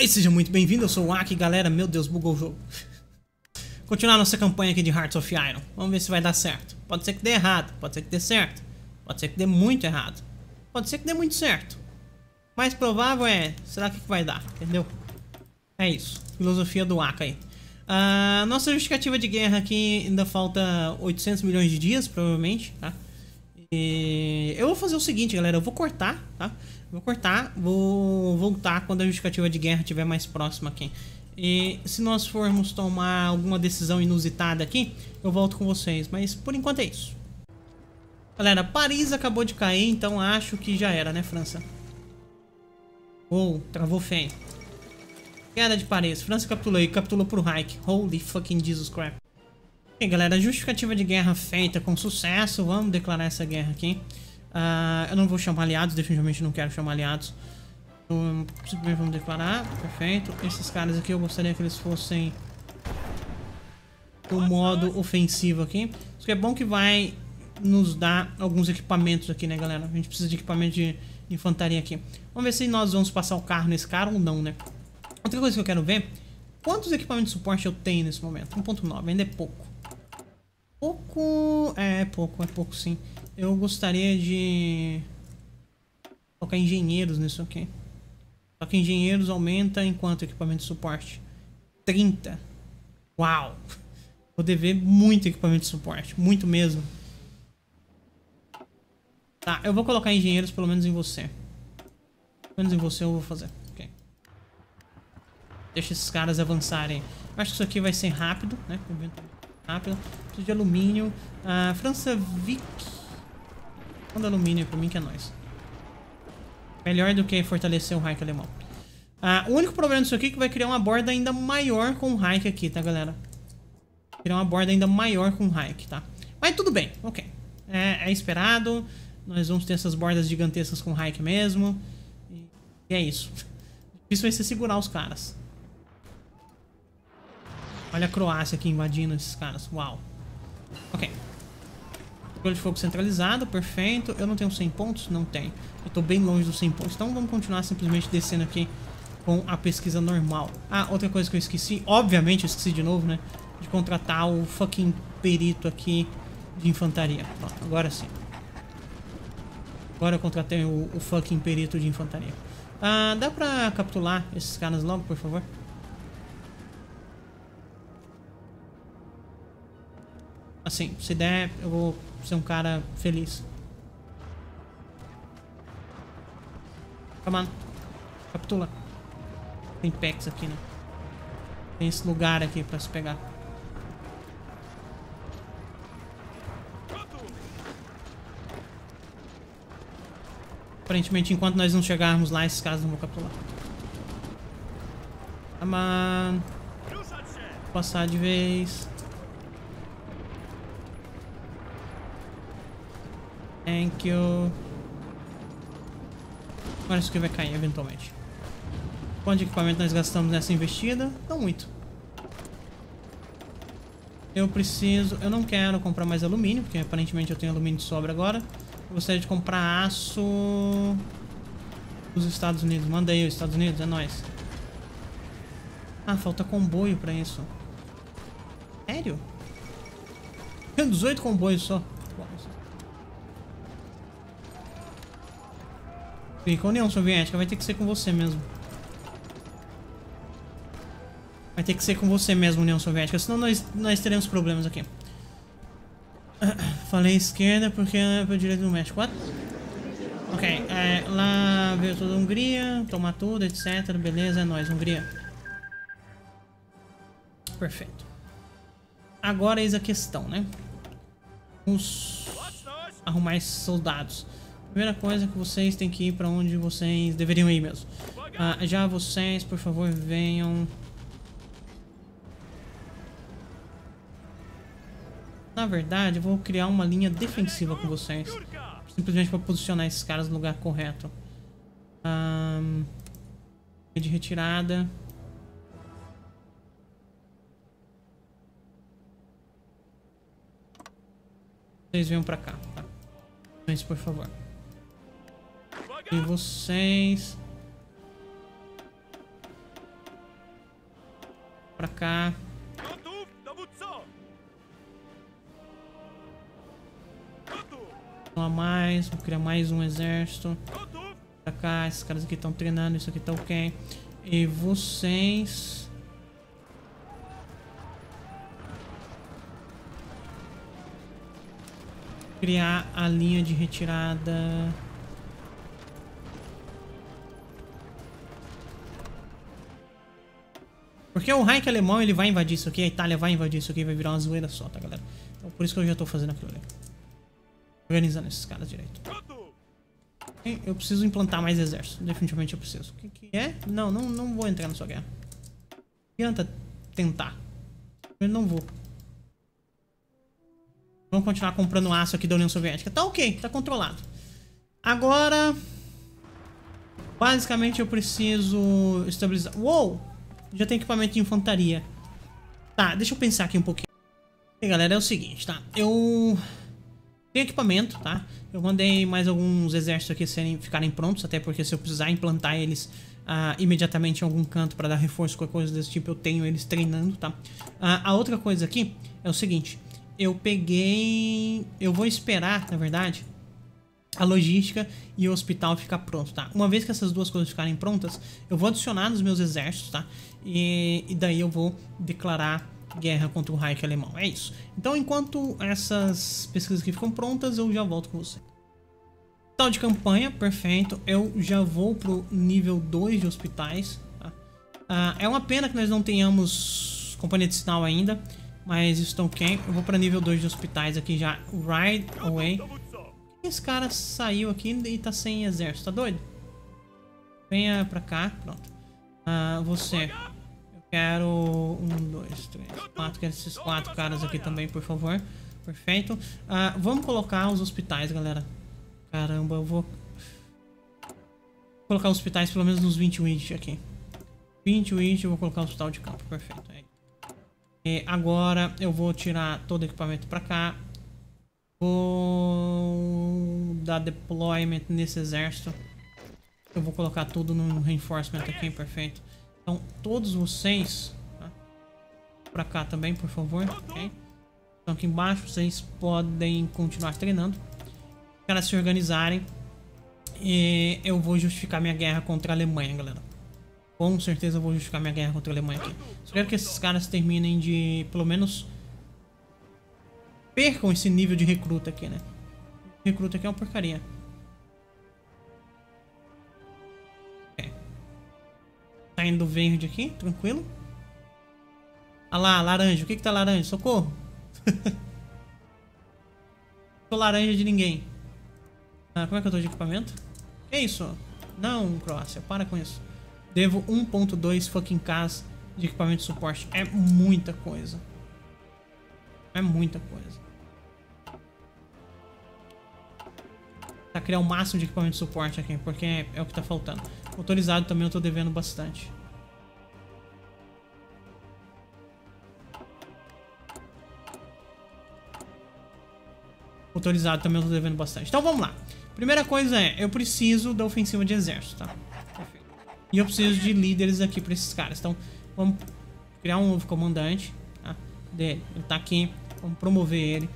Oi, seja muito bem-vindo, eu sou o Aki, galera. Meu Deus, bugou o jogo. Continuar nossa campanha aqui de Hearts of Iron. Vamos ver se vai dar certo. Pode ser que dê errado, pode ser que dê certo. Pode ser que dê muito errado. Pode ser que dê muito certo. Mais provável é, será que vai dar, entendeu? É isso, filosofia do Aka aí. Uh, nossa justificativa de guerra aqui ainda falta 800 milhões de dias, provavelmente, tá? E eu vou fazer o seguinte, galera, eu vou cortar, tá? Vou cortar, vou voltar quando a justificativa de guerra estiver mais próxima aqui. E se nós formos tomar alguma decisão inusitada aqui, eu volto com vocês. Mas por enquanto é isso. Galera, Paris acabou de cair, então acho que já era, né, França? Ou, oh, travou feio. Queda de Paris. França capitulou e capitulou pro Reich. Holy fucking Jesus Christ. Ok, galera, justificativa de guerra feita com sucesso. Vamos declarar essa guerra aqui. Uh, eu não vou chamar aliados, definitivamente não quero chamar aliados. Então, simplesmente vamos declarar, perfeito. Esses caras aqui eu gostaria que eles fossem o modo ofensivo aqui. Isso que é bom que vai nos dar alguns equipamentos aqui, né, galera? A gente precisa de equipamento de infantaria aqui. Vamos ver se nós vamos passar o carro nesse cara ou não, né? Outra coisa que eu quero ver, quantos equipamentos de suporte eu tenho nesse momento? 1.9, ainda é pouco. Pouco... É, é pouco, é pouco sim. Eu gostaria de colocar engenheiros nisso aqui. Só que engenheiros aumenta enquanto equipamento de suporte? 30. Uau! Vou dever muito equipamento de suporte. Muito mesmo. Tá, eu vou colocar engenheiros pelo menos em você. Pelo menos em você eu vou fazer. Ok. Deixa esses caras avançarem. Acho que isso aqui vai ser rápido, né? Rápido. Preciso de alumínio. Ah, França Vic Manda alumínio pra mim que é nóis. Melhor do que fortalecer o Reich alemão. Ah, o único problema disso aqui é que vai criar uma borda ainda maior com o Reich aqui, tá, galera? Criar uma borda ainda maior com o Reich, tá? Mas tudo bem, ok. É, é esperado. Nós vamos ter essas bordas gigantescas com o Reich mesmo. E é isso. Difícil vai ser segurar os caras. Olha a Croácia aqui invadindo esses caras. Uau. Ok. Controle de fogo centralizado, perfeito. Eu não tenho 100 pontos? Não tenho. Eu tô bem longe dos 100 pontos. Então vamos continuar simplesmente descendo aqui com a pesquisa normal. Ah, outra coisa que eu esqueci. Obviamente eu esqueci de novo, né? De contratar o fucking perito aqui de infantaria. Pronto, agora sim. Agora eu contratei o, o fucking perito de infantaria. Ah, dá pra capturar esses caras logo, por favor? Assim, se der, eu vou ser um cara feliz. Come on. Capitula. Tem packs aqui, né? Tem esse lugar aqui pra se pegar. Aparentemente, enquanto nós não chegarmos lá, esses caras não vão capturar. Come on. Passar de vez. Thank you. Agora isso aqui vai cair eventualmente. Quanto equipamento nós gastamos nessa investida? Não muito. Eu preciso... Eu não quero comprar mais alumínio, porque aparentemente eu tenho alumínio de sobra agora. Eu gostaria de comprar aço... Dos Estados Unidos. Manda aí os Estados Unidos, é nóis. Ah, falta comboio pra isso. Sério? Tem 18 comboios só. Fica, União Soviética, vai ter que ser com você mesmo. Vai ter que ser com você mesmo, União Soviética, senão nós, nós teremos problemas aqui. Falei esquerda porque é para direito do México. What? Ok, é, lá veio toda a Hungria, tomar tudo, etc. Beleza, é nóis, Hungria. Perfeito. Agora eis a questão, né? Vamos arrumar esses soldados. Primeira coisa que vocês têm que ir para onde vocês deveriam ir mesmo. Ah, já vocês, por favor, venham... Na verdade, eu vou criar uma linha defensiva com vocês. Simplesmente para posicionar esses caras no lugar correto. Um, de retirada. Vocês venham para cá, tá? Por favor. E vocês... Pra cá. A mais, vou criar mais um exército. Pra cá, esses caras aqui estão treinando, isso aqui tá ok. E vocês... Criar a linha de retirada... Porque o Reich alemão ele vai invadir isso aqui, a Itália vai invadir isso aqui, vai virar uma zoeira só, tá galera? Então por isso que eu já tô fazendo aquilo ali. Organizando esses caras direito. Eu preciso implantar mais exército, definitivamente eu preciso. O que, que é? Não, não, não vou entrar na sua guerra. Não adianta tentar. Eu não vou. Vamos continuar comprando aço aqui da União Soviética. Tá ok, tá controlado. Agora... Basicamente eu preciso estabilizar... Uou! Já tem equipamento de infantaria. Tá, deixa eu pensar aqui um pouquinho. E galera, é o seguinte, tá? Eu tenho equipamento, tá? Eu mandei mais alguns exércitos aqui serem, ficarem prontos, até porque se eu precisar implantar eles uh, imediatamente em algum canto para dar reforço, qualquer coisa desse tipo, eu tenho eles treinando, tá? Uh, a outra coisa aqui é o seguinte, eu peguei... Eu vou esperar, na verdade, a logística e o hospital ficar pronto, tá? Uma vez que essas duas coisas ficarem prontas, eu vou adicionar nos meus exércitos, tá? E, e daí eu vou declarar guerra contra o Reich alemão. É isso. Então, enquanto essas pesquisas aqui ficam prontas, eu já volto com você. Tal de campanha, perfeito. Eu já vou pro nível 2 de hospitais. Tá? Ah, é uma pena que nós não tenhamos companhia de sinal ainda, mas estão ok. Eu vou para nível 2 de hospitais aqui já. Right away. Esse cara saiu aqui e tá sem exército, tá doido? Venha pra cá, pronto. Ah, você. Quero um, dois, três, quatro. Quero esses quatro caras aqui também, por favor. Perfeito. Uh, vamos colocar os hospitais, galera. Caramba, eu vou... Colocar os hospitais pelo menos nos 20 wins aqui. 20 wins, eu vou colocar o hospital de campo. Perfeito. É. E agora eu vou tirar todo o equipamento pra cá. Vou dar deployment nesse exército. Eu vou colocar tudo no reinforcement aqui, perfeito. Então, todos vocês... Tá? Pra cá também, por favor. Okay? Então, aqui embaixo vocês podem continuar treinando. Para se organizarem. E eu vou justificar minha guerra contra a Alemanha, galera. Com certeza eu vou justificar minha guerra contra a Alemanha aqui. Só que esses caras terminem de, pelo menos... Percam esse nível de recruta aqui, né? Recruta aqui é uma porcaria. Tá indo verde aqui, tranquilo. Olha lá, laranja. O que que tá laranja? Socorro. tô laranja de ninguém. Ah, como é que eu tô de equipamento? Que isso? Não, Croácia, para com isso. Devo 1.2 fucking Ks de equipamento de suporte. É muita coisa. É muita coisa. Pra criar o máximo de equipamento de suporte aqui, porque é, é o que tá faltando. Motorizado também eu tô devendo bastante. Motorizado também eu tô devendo bastante. Então vamos lá. Primeira coisa é, eu preciso da ofensiva de exército, tá? E eu preciso de líderes aqui pra esses caras. Então, vamos criar um novo comandante, tá? Dele. Ele tá aqui. Vamos promover ele.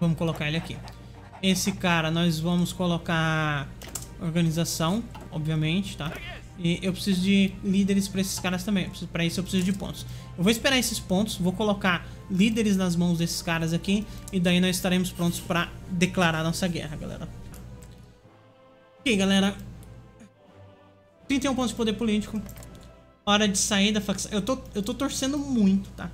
Vamos colocar ele aqui. Esse cara, nós vamos colocar organização, obviamente, tá? E eu preciso de líderes para esses caras também. Para isso eu preciso de pontos. Eu vou esperar esses pontos, vou colocar líderes nas mãos desses caras aqui. E daí nós estaremos prontos para declarar nossa guerra, galera. Ok, galera. 31 pontos de poder político. Hora de sair da facção. Eu tô, eu tô torcendo muito, tá?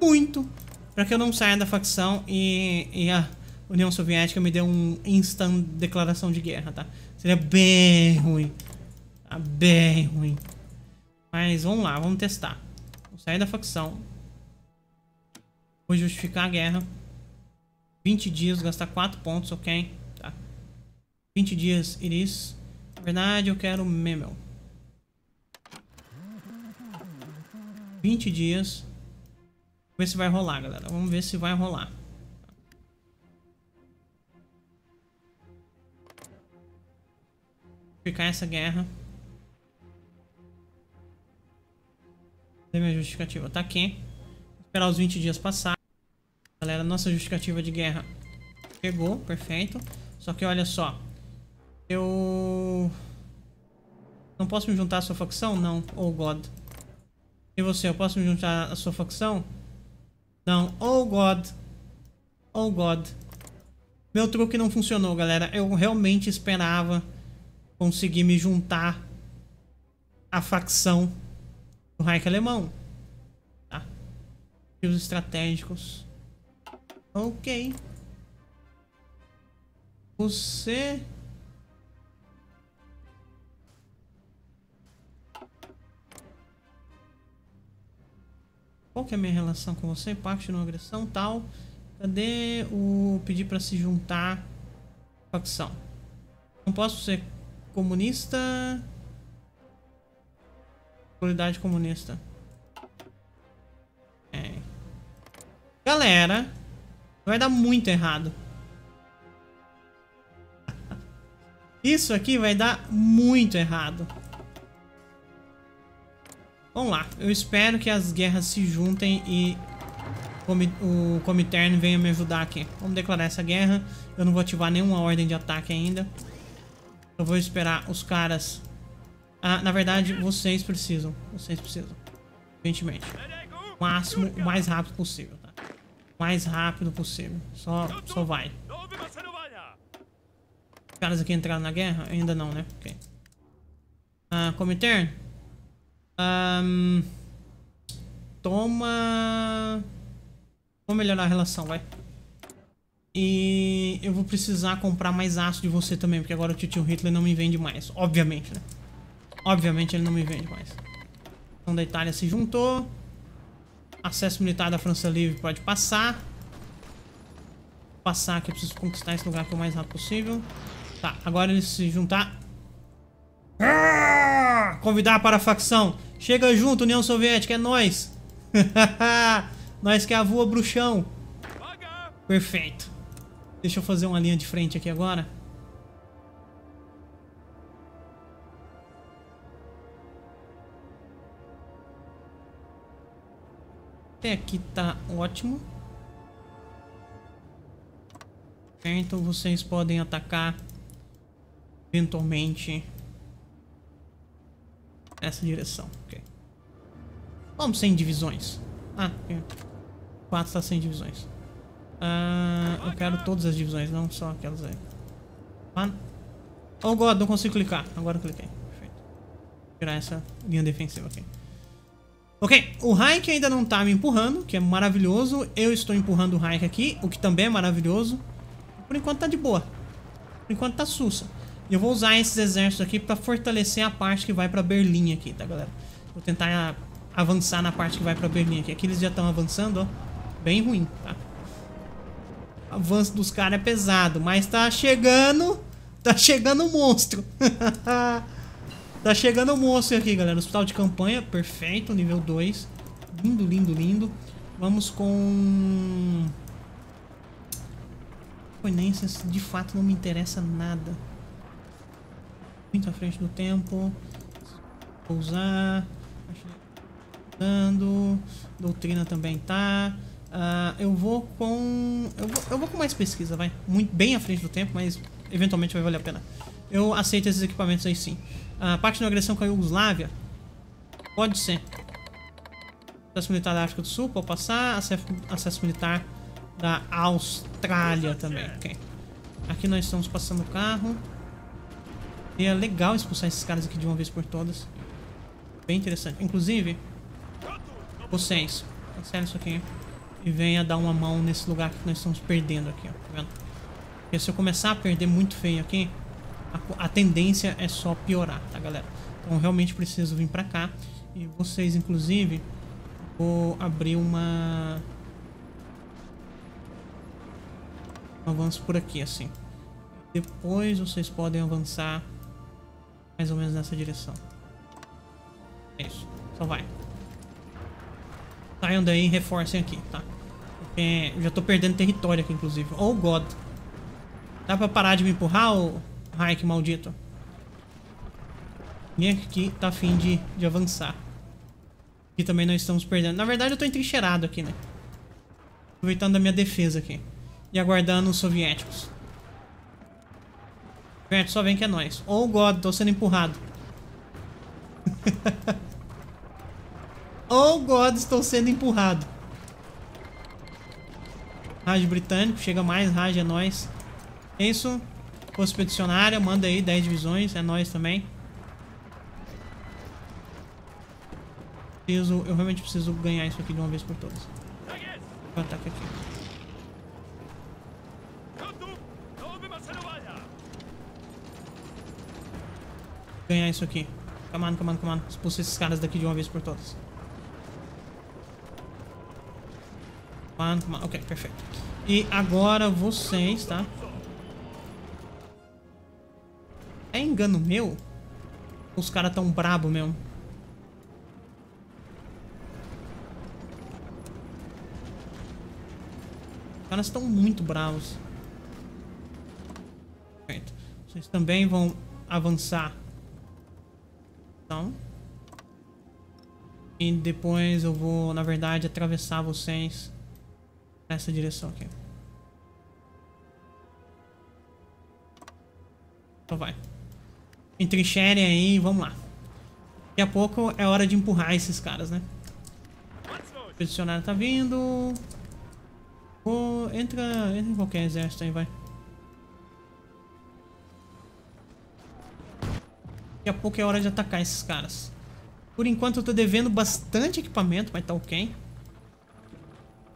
Muito. Pra que eu não saia da facção e, e a União Soviética me dê um instant declaração de guerra, tá? Seria bem ruim. Tá bem ruim. Mas vamos lá, vamos testar. Vou sair da facção. Vou justificar a guerra. 20 dias, gastar 4 pontos, ok? Tá. 20 dias, Iris. Na verdade, eu quero Memel. 20 dias. Vamos ver se vai rolar, galera. Vamos ver se vai rolar. Ficar essa guerra. Cadê minha justificativa? Tá aqui. Esperar os 20 dias passar. Galera, nossa justificativa de guerra chegou, perfeito. Só que olha só. Eu... Não posso me juntar à sua facção? Não. Oh, God. E você, eu posso me juntar à sua facção? Não. Oh, God. Oh, God. Meu truque não funcionou, galera. Eu realmente esperava conseguir me juntar à facção do Reich alemão. Tá? os estratégicos. Ok. Você... Qual que é a minha relação com você? Parte de agressão, tal. Cadê o pedir para se juntar facção? Não posso ser comunista. Qualidade comunista. É. Galera, vai dar muito errado. Isso aqui vai dar muito errado. Vamos lá. Eu espero que as guerras se juntem e o Comitern venha me ajudar aqui. Vamos declarar essa guerra. Eu não vou ativar nenhuma ordem de ataque ainda. Eu vou esperar os caras... Ah, na verdade, vocês precisam. Vocês precisam. Evidentemente. O máximo, o mais rápido possível, tá? O mais rápido possível. Só, só vai. Os caras aqui entraram na guerra? Ainda não, né? Ok. Ah, Comitern? Um, toma... Vou melhorar a relação, vai. E eu vou precisar comprar mais aço de você também, porque agora o tio Hitler não me vende mais. Obviamente, né? Obviamente ele não me vende mais. Então da Itália se juntou. Acesso militar da França Livre pode passar. Passar que eu preciso conquistar esse lugar aqui o mais rápido possível. Tá, agora eles se juntar. Ah! Convidar para a facção. Chega junto, União Soviética, é nós. nós que é a voa bruxão. Perfeito. Deixa eu fazer uma linha de frente aqui agora. Até aqui tá ótimo. Então vocês podem atacar eventualmente essa direção. Okay. Vamos sem divisões. Ah, 4 está sem divisões. Ah, eu quero todas as divisões, não só aquelas aí. Ah, oh God, não consigo clicar. Agora eu cliquei. Perfeito. Tirar essa linha defensiva aqui. Ok, o Raik ainda não tá me empurrando, que é maravilhoso. Eu estou empurrando o Raik aqui, o que também é maravilhoso. Por enquanto tá de boa. Por enquanto tá sussa. Eu vou usar esses exércitos aqui pra fortalecer a parte que vai pra Berlim aqui, tá, galera? Vou tentar avançar na parte que vai pra Berlim aqui. Aqui eles já estão avançando, ó. Bem ruim, tá? O avanço dos caras é pesado, mas tá chegando... Tá chegando o monstro. tá chegando o monstro aqui, galera. Hospital de campanha, perfeito, nível 2. Lindo, lindo, lindo. Vamos com... Conências, de fato não me interessa nada muito à frente do tempo. Vou usar. Dando. Doutrina também tá. Uh, eu vou com. Eu vou, eu vou com mais pesquisa, vai. Muito, bem à frente do tempo, mas eventualmente vai valer a pena. Eu aceito esses equipamentos aí sim. A uh, parte da agressão com a Yugoslávia. Pode ser. Acesso militar da África do Sul, pode passar. Acesso, acesso militar da Austrália também. Ok. Aqui nós estamos passando o carro. E é legal expulsar esses caras aqui de uma vez por todas. Bem interessante. Inclusive, vocês, cancelem isso aqui e venha dar uma mão nesse lugar que nós estamos perdendo aqui, ó. Tá vendo? Porque se eu começar a perder muito feio aqui, a, a tendência é só piorar, tá, galera? Então, realmente preciso vir pra cá. E vocês, inclusive, vou abrir uma... Um avanço por aqui, assim. Depois vocês podem avançar mais ou menos nessa direção. É isso. Só vai. Saiam daí e reforcem aqui, tá? Porque já tô perdendo território aqui, inclusive. Oh, God. Dá pra parar de me empurrar, ô Raik maldito? Ninguém aqui tá afim de, de avançar. Aqui também nós estamos perdendo. Na verdade, eu tô entrincheirado aqui, né? Aproveitando a minha defesa aqui. E aguardando os soviéticos. Gente, só vem que é nós. Oh, God, tô sendo empurrado. oh, God, estou sendo empurrado. Rádio britânico, chega mais, rádio é nós. É isso. Força expedicionária, manda aí 10 divisões, é nós também. Preciso, eu realmente preciso ganhar isso aqui de uma vez por todas. Vou ataque aqui. Ganhar isso aqui. Come on, come on, come on. Expulsa esses caras daqui de uma vez por todas. Come on, come on. Ok, perfeito. E agora vocês, tá? É engano meu? Os caras tão brabo mesmo. Os caras estão muito bravos. Perfeito. Vocês também vão avançar. E depois eu vou, na verdade, atravessar vocês nessa direção aqui. Então vai. Entrincherem aí, vamos lá. Daqui a pouco é hora de empurrar esses caras, né? O tá vindo. Vou... Entra, entra em qualquer exército aí, vai. Daqui a pouco é hora de atacar esses caras. Por enquanto eu tô devendo bastante equipamento, mas tá ok.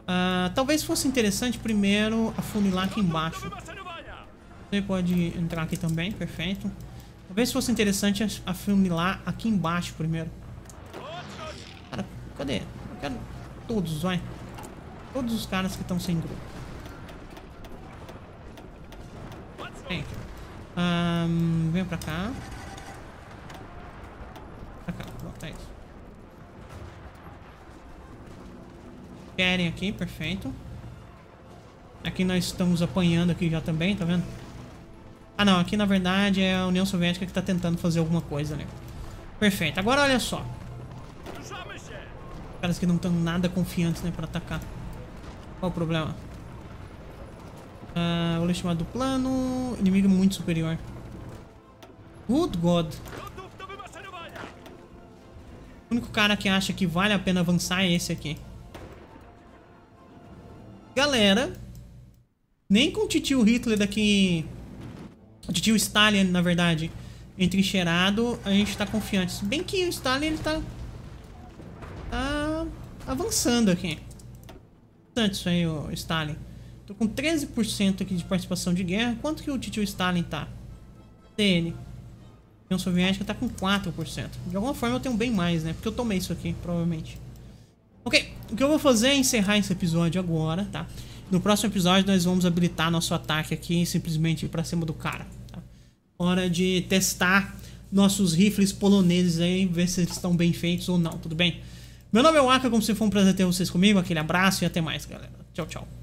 Uh, talvez fosse interessante primeiro afunilar aqui embaixo. Você pode entrar aqui também, perfeito. Talvez fosse interessante afunilar aqui embaixo primeiro. Cara, cadê? Eu quero todos, vai. Todos os caras que estão sem grupo. Vem. Um, vem pra cá. Isso. Querem aqui, perfeito. Aqui nós estamos apanhando aqui já também, tá vendo? Ah não, aqui na verdade é a União Soviética que está tentando fazer alguma coisa, né? Perfeito, agora olha só. Caras que não estão nada confiantes, né, pra atacar. Qual o problema? Ah, o chamado do plano. Inimigo muito superior. Good God. O único cara que acha que vale a pena avançar é esse aqui. Galera, nem com o titio Hitler daqui de tio Stalin, na verdade, entrincheirado, a gente tá confiante. Se bem que o Stalin, ele tá... Tá avançando aqui. Bastante isso aí, o Stalin. Tô com 13% aqui de participação de guerra. Quanto que o tio Stalin tá? TN. União Soviética tá com 4%. De alguma forma eu tenho bem mais, né? Porque eu tomei isso aqui, provavelmente. Ok, o que eu vou fazer é encerrar esse episódio agora, tá? No próximo episódio nós vamos habilitar nosso ataque aqui simplesmente ir pra cima do cara. Tá? Hora de testar nossos rifles poloneses aí, ver se eles estão bem feitos ou não, tudo bem? Meu nome é Waka, como se for um prazer ter vocês comigo, aquele abraço e até mais, galera. Tchau, tchau.